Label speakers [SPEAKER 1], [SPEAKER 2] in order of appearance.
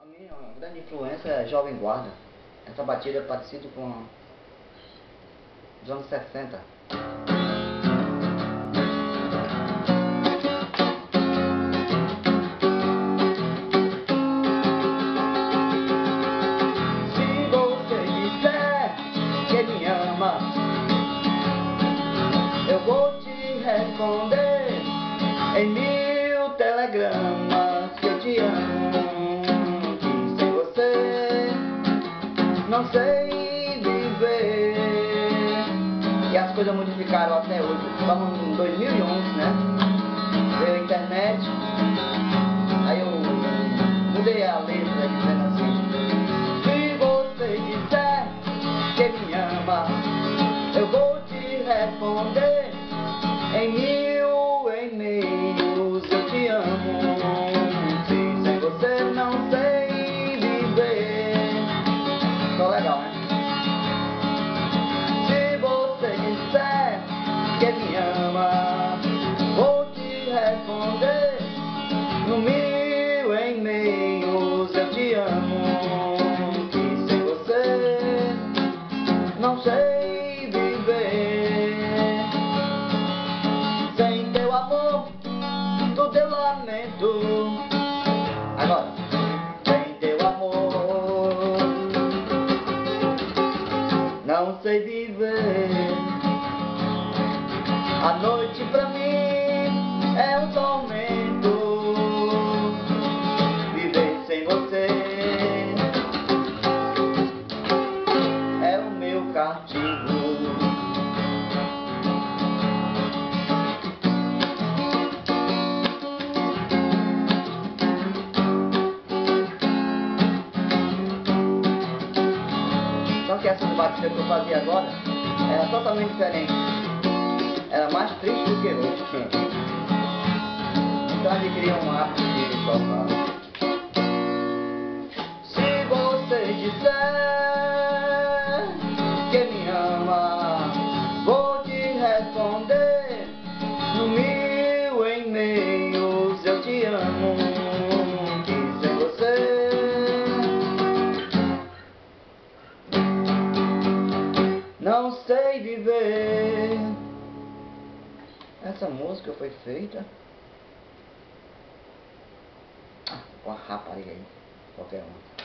[SPEAKER 1] A minha grande influência é Jovem Guarda. Essa batida é parecida com os anos 60. Se você disser que me ama, eu vou te responder sei viver. E as coisas modificaram até hoje. Estamos em 2011, né? Veio a internet. Aí eu mudei a letra dizendo assim. Se você disser que me ama, eu vou te responder Se você disser que me ama, vou te responder no mil e-mails. Eu te amo. Que sem você não sei não sei viver. A noite pra mim que essa batida que eu fazia agora era totalmente diferente. Era mais triste do que hoje. Então adquiria um hábito de tocar. Se você disser que me ama, vou te responder não sei viver. Essa música foi feita ah, com a rapariga aí, qualquer uma.